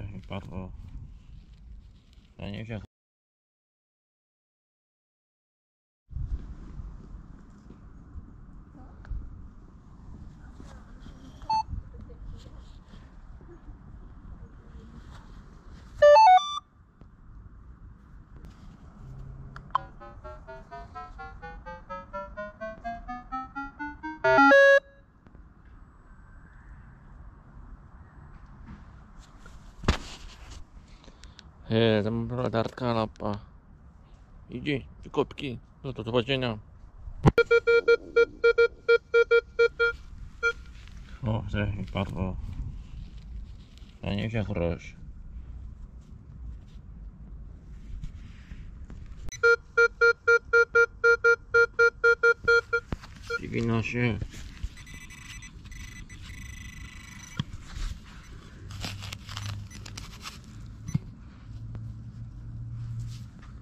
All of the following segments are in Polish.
и пару. Они а сейчас Hej, tam radarka lapa. Idzie, kopki. No to do zobaczenia. O, że mi padło. Ja nie wiem, grosz. Zgina się.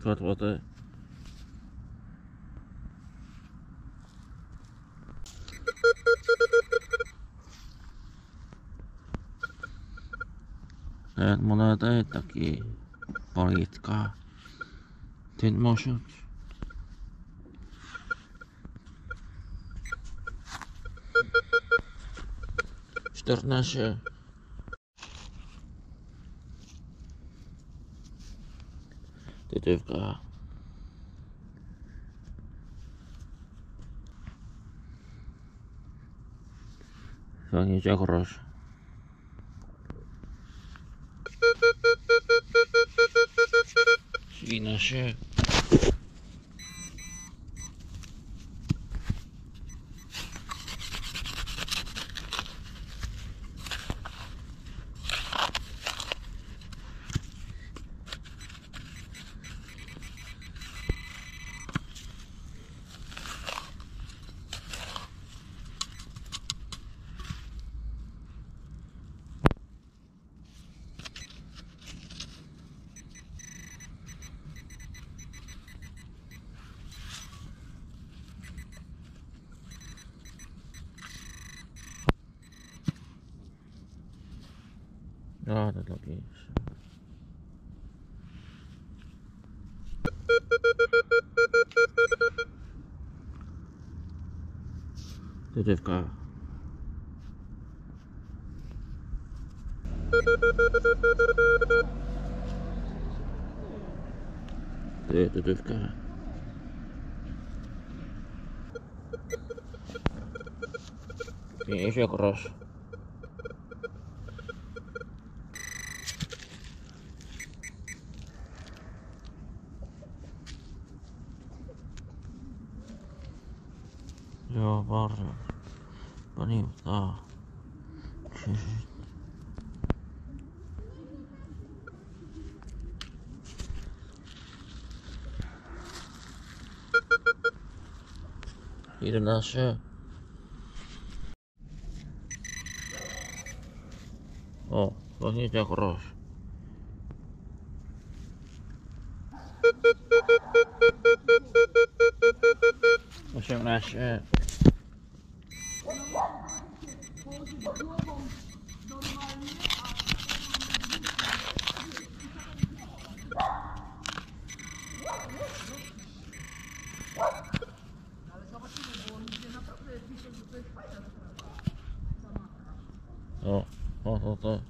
Dwa złote. Ten monety taki politka. Ten może. Czternaście. Tytywka. Fajnie cię grosz. Zgina się. Ja, dat lukt niet. Dit heeft elkaar. Dit heeft. Die is je kras. Для бары. Блин, да. Чуть-чуть. Или наши. О, смотрите, кровь. shooting that shit. O, o, o, to.